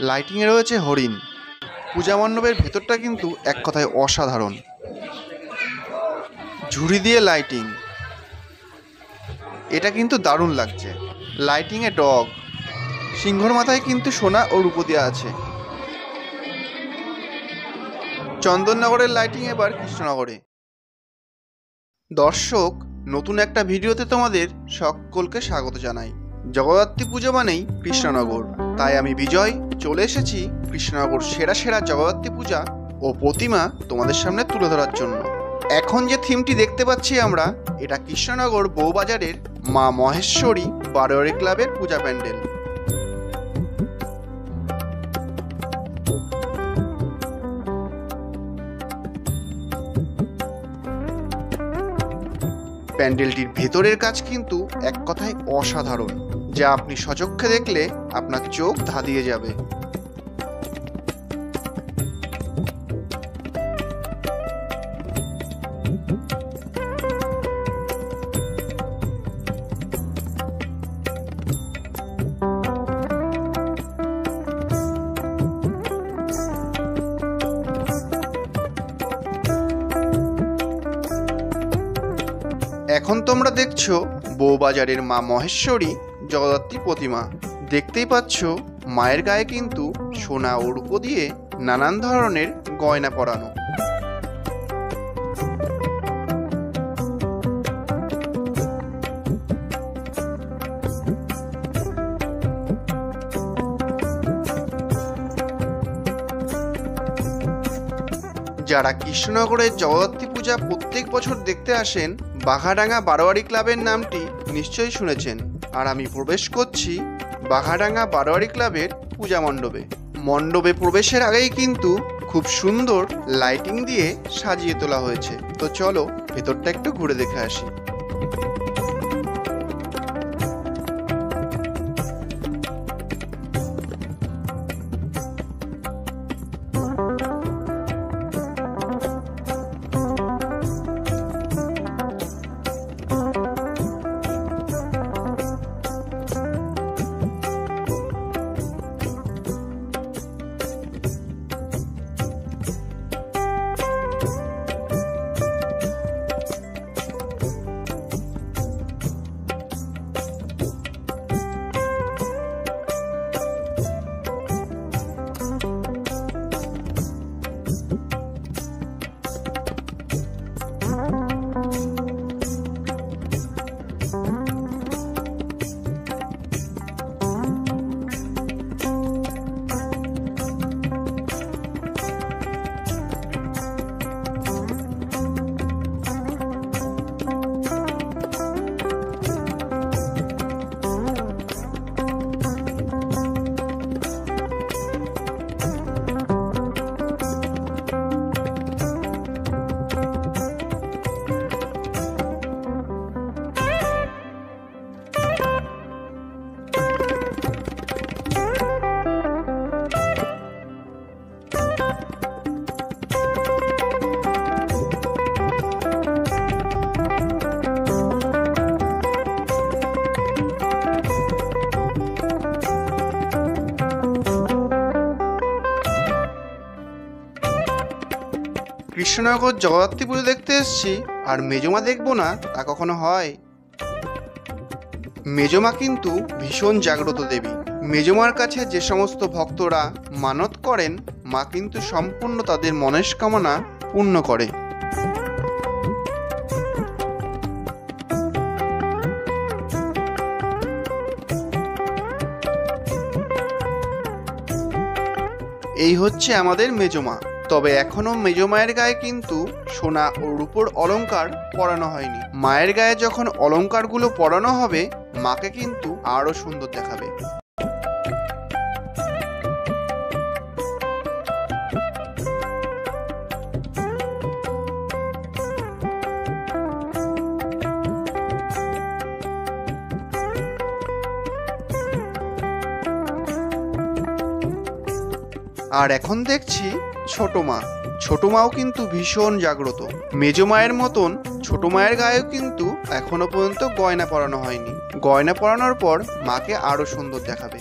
লাইটিংয়ে রয়েছে হরিণ। পূজা মণ্ডপের ভেতরটা কিন্তু এক কথায় অসাধারণ। ঝুড়ি দিয়ে লাইটিং এটা কিন্তু দারুণ লাগছে। লাইটিংয়ে ডগ সিংহর মাথায় কিন্তু সোনা ও রূপো দেওয়া আছে। চন্দননগরের লাইটিং এবার কৃষ্ণনগরে। দর্শক, নতুন একটা ভিডিওতে তোমাদের সকলকে স্বাগত জানাই। জগদ্ধাত্রী পুজো মানেই কৃষ্ণনগর। তাই আমি বিজয় চলে এসেছি কৃষ্ণনগর সেরা সেরা জগদ্ধাত্রী পূজা ও প্রতিমা তোমাদের সামনে তুলে ধরার জন্য। এখন যে থিমটি দেখতে পাচ্ছি আমরা, এটা কৃষ্ণনগর বউবাজারের মা মহেশ্বরী বারোয়ারি ক্লাবের পূজা প্যান্ডেল। প্যান্ডেলটির ভেতরের কাজ কিন্তু এক কথায় অসাধারণ। যা আপনি সচক্ষে দেখলে আপনার চোখ ধাঁধিয়ে যাবে। এখন তোমরা দেখছ বউবাজারের মা মহেশ্বরী জগদ্ধাত্রী প্রতিমা। দেখতেই পাচ্ছ, মায়ের গায়ে কিন্তু সোনা ও রূপো দিয়ে নানান ধরনের গয়না পরানো। যারা কৃষ্ণনগরের জগদ্ধাত্রী পূজা প্রত্যেক বছর দেখতে আসেন বাঘাডাঙ্গা বারোয়ারি ক্লাবের নামটি নিশ্চয়ই শুনেছেন। আর আমি প্রবেশ করছি বাঘাডাঙ্গা বারোয়ারি ক্লাবের পূজা মণ্ডপে। মণ্ডপে প্রবেশের আগেই কিন্তু খুব সুন্দর লাইটিং দিয়ে সাজিয়ে তোলা হয়েছে। তো চলো ভেতরটা একটু ঘুরে দেখে আসি। কৃষ্ণনগর জগদ্ধাত্রী পুজো দেখতে এসেছি, আর মেজমা দেখব না, তা কখনো হয়। মেজমা কিন্তু ভীষণ জাগ্রত দেবী। মেজমার কাছে যে সমস্ত ভক্তরা মানত করেন, মা কিন্তু সম্পূর্ণ তাদের মনস্কামনা পূর্ণ করে। এই হচ্ছে আমাদের মেজমা। তবে এখনও মেজমায়ের গায়ে কিন্তু সোনা ও রূপোর অলঙ্কার পরানো হয়নি। মায়ের গায়ে যখন অলংকারগুলো পরানো হবে, মাকে কিন্তু আরও সুন্দর দেখাবে। আর এখন দেখছি ছোট মা। ছোট মাও কিন্তু ভীষণ জাগ্রত। মেজ মায়ের মতন ছোট মায়ের গায়েও কিন্তু এখনও পর্যন্ত গয়না পরানো হয়নি। গয়না পরানোর পর মাকে আরও সুন্দর দেখাবে।